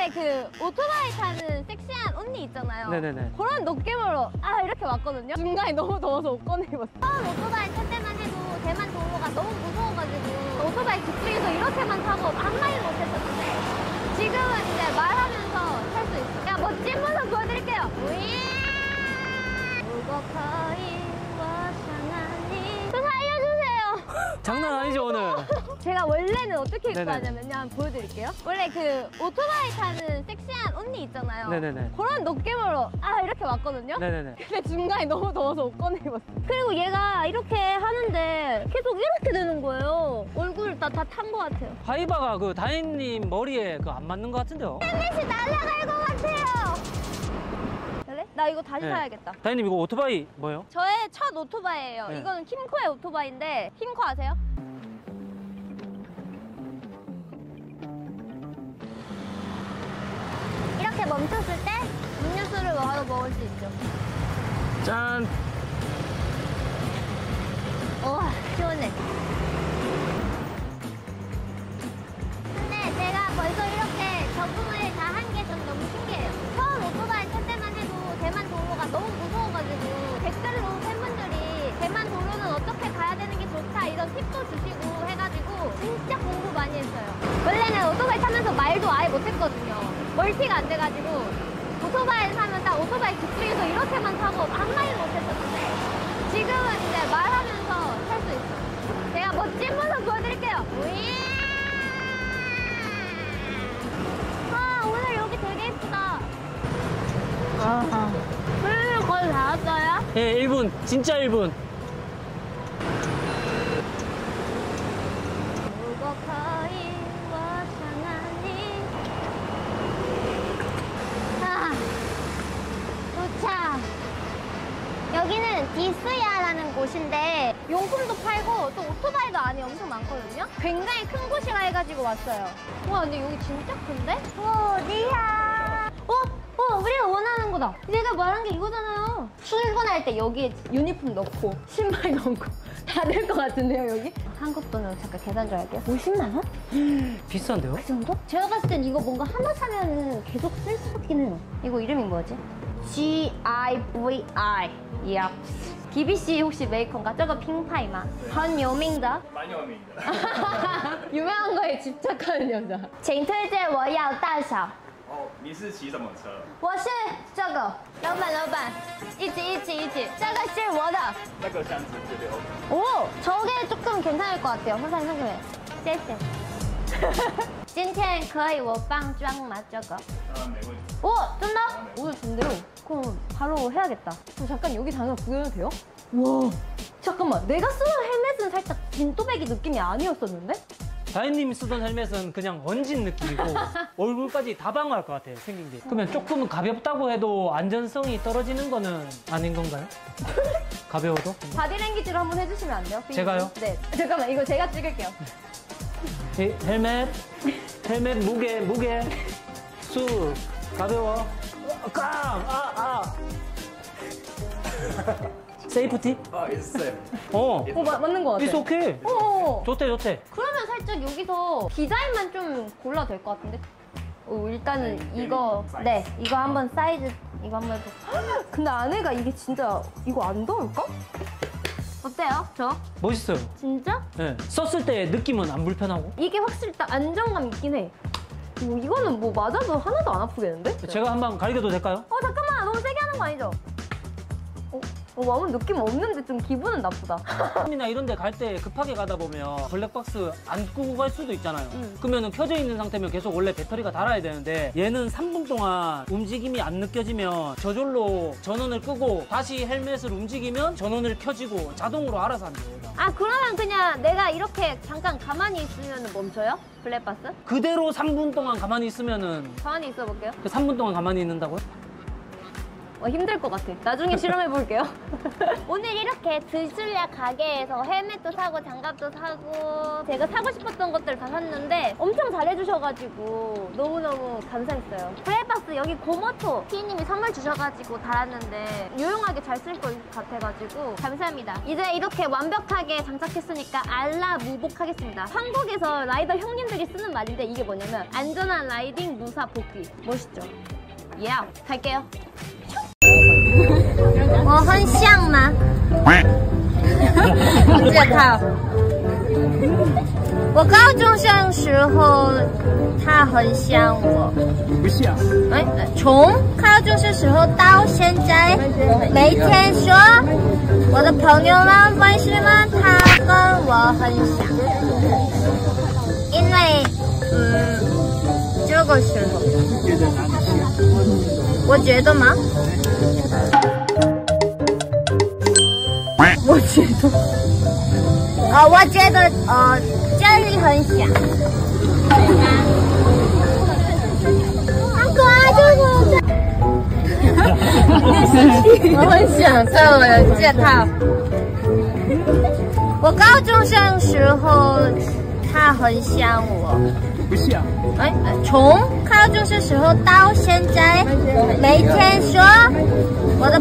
네, 그 오토바이 타는 섹시한 언니 있잖아요. 네네네. 그런 느낌으로 아 이렇게 왔거든요. 중간에 너무 더워서 옷 꺼내 입었어. 처음 오토바이 탈 때만 해도 대만 도로가 너무 무서워가지고 오토바이 뒤쪽에서 이렇게만 타고 한마디 못했었는데 지금은 이제 말하면서 탈 수 있어요. 야 멋진 모습 보여드릴게요. 우야! 저 알려주세요 장난 아니죠 오늘. 제가 원래는 어떻게 입고 네네. 하냐면요. 한번 보여드릴게요. 원래 그 오토바이 타는 섹시한 언니 있잖아요. 네네네. 그런 느낌으로 아 이렇게 왔거든요. 네네네. 근데 중간에 너무 더워서 옷 꺼내 입었어. 그리고 얘가 이렇게 하는데 계속 이렇게 되는 거예요. 얼굴 다다탄것 같아요. 하이바가 그 다인님 머리에 그 안 맞는 것 같은데요. 햇빛이 날아갈 것 같아요. 그래? 나 이거 다시 네. 사야겠다. 다인님 이거 오토바이 뭐예요? 저의 첫 오토바이예요. 네. 이거는 킴코의 오토바이인데 킴코 아세요? 멈췄을 때 음료수를 바로 먹을 수 있죠. 짠. 와 시원해. 근데 제가 벌써 이렇게 적응을 다 한 게 좀 너무 신기해요. 처음 오토바이 탈 때만 해도 대만 도로가 너무 무서워가지고 댓글로 팬분들이 대만 도로는 어떻게 가야 되는 게 좋다 이런 팁도 주시고 해가 지고 진짜 공부 많이 했어요. 원래는 오토바이 타면서 말도 아예 못했거든요. 멀티가 안 돼가지고 오토바이를 타면 딱 오토바이 집중해서 이렇게만 타고 한 마리 못했었는데 지금은 이제 말하면서 탈 수 있어요. 제가 멋진 모습 보여드릴게요. 아, 오늘 여기 되게 예쁘다. 음, 거의 다 왔어요? 예, 1분. 진짜 1분. 기는 디스야라는 곳인데 용품도 팔고 또 오토바이도 안에 엄청 많거든요. 굉장히 큰 곳이라 해가지고 왔어요. 와 근데 여기 진짜 큰데? 어디야? 어? 어 우리가 원하는 거다. 내가 말한 게 이거잖아요. 출근할 때 여기에 유니폼 넣고 신발 넣고 다 될 것 같은데요 여기? 한국 돈으로 잠깐 계산 좀 할게요. 50만 원? 비싼데요? 그 정도? 제가 봤을 땐 이거 뭔가 하나 사면은 계속 쓸수 있긴 해요. 이거 이름이 뭐지? G I V I. 얍. 비비 씨 혹시 메이커인가? 저거 핑파이마. 很有名的.蛮有名的。 유명한 거에 집착하는 여자. 请推荐我要大小.哦，你是骑什么车？我是这个老板，老板，一起一起一起，这个是我的。那个箱子这里 OK。 오, 저게 조금 괜찮을 것 같아요. 선생님, 선생님. 谢谢. 今天可以我帮装吗?这个.当然没问题。 오! 쩐다? 오늘 준대요. 그럼 바로 해야겠다. 그럼 잠깐 여기 당장 구경해도 돼요? 와 잠깐만 내가 쓰는 헬멧은 살짝 진또배기 느낌이 아니었었는데? 다인님이 쓰던 헬멧은 그냥 얹은 느낌이고 얼굴까지 다 방어할 것 같아요 생긴 게. 그러면 조금은 가볍다고 해도 안전성이 떨어지는 거는 아닌 건가요? 가벼워도? 바디랭귀지로 한번 해주시면 안 돼요? 제가요? 네 잠깐만 이거 제가 찍을게요 이 헬멧, 헬멧 무게, 무게, 수, 가벼워, 깡, 아, 아. Safety? 아, 있어요. 어, 어 마, 맞는 것 같아. It's okay. 어, 어, 어. 좋대, 좋대. 그러면 살짝 여기서 디자인만 좀 골라 될 것 같은데? 오, 일단은 이거, 네, 이거 한번 사이즈, 이거 한번 해볼까? 근데 안에가 이게 진짜, 이거 안 더울까? 어때요? 저? 멋있어요. 진짜? 네. 썼을 때 느낌은 안 불편하고. 이게 확실히 딱 안정감 있긴 해. 뭐 이거는 뭐 맞아도 하나도 안 아프겠는데? 제가 한번 가르쳐도 될까요? 어 잠깐만 너무 세게 하는 거 아니죠? 어, 어 아무 느낌 없는데 좀 기분은 나쁘다. 이나 이런 데 갈 때 급하게 가다 보면 블랙박스 안 끄고 갈 수도 있잖아요. 음. 그러면 켜져 있는 상태면 계속 원래 배터리가 달아야 되는데 얘는 3분 동안 움직임이 안 느껴지면 저절로 전원을 끄고 다시 헬멧을 움직이면 전원을 켜지고 자동으로 알아서. 얘가. 아 그러면 그냥 내가 이렇게 잠깐 가만히 있으면 멈춰요? 블랙박스? 그대로 3분 동안 가만히 있으면은 가만히 있어 볼게요. 그 3분 동안 가만히 있는다고요? 어, 힘들 것 같아. 나중에 실험해 볼게요. 오늘 이렇게 드슐랴 가게에서 헬멧도 사고 장갑도 사고 제가 사고 싶었던 것들 다 샀는데 엄청 잘해주셔가지고 너무너무 감사했어요. 블랙박스 여기 고모토 피님이 선물 주셔가지고 달았는데 유용하게 잘 쓸 것 같아가지고 감사합니다. 이제 이렇게 완벽하게 장착했으니까 안라무복하겠습니다. 한국에서 라이더 형님들이 쓰는 말인데 이게 뭐냐면 안전한 라이딩 무사 복귀. 멋있죠? 예, 갈게요. 这套。我高中生时候，他很像我。不像。哎，从高中生时候到现在，每天说我的朋友们、同事们，他跟我很像。因为，嗯，这个时候，我觉得吗？我觉得，呃，我觉得呃，这里很小。好可爱，就是这。我 很享受我的这套。我高中生时候，他很像我。不像。哎，从高中生时候到现在，每天说我的